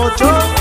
mucho.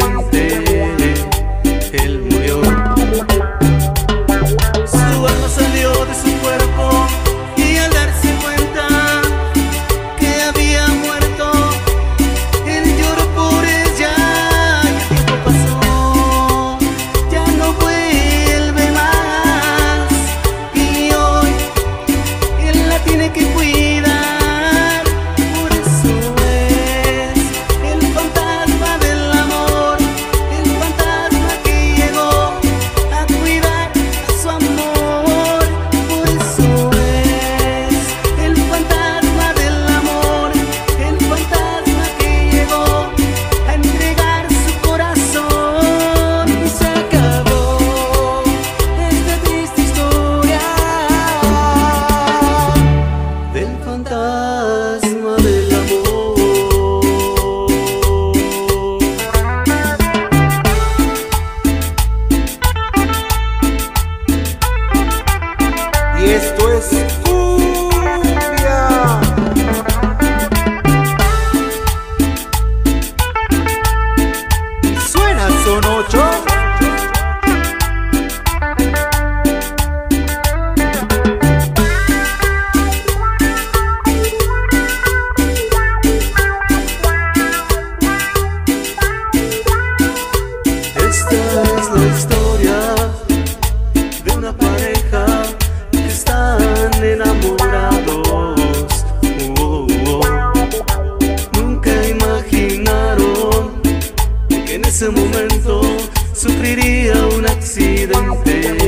entender. Ocho. Ese momento sufriría un accidente.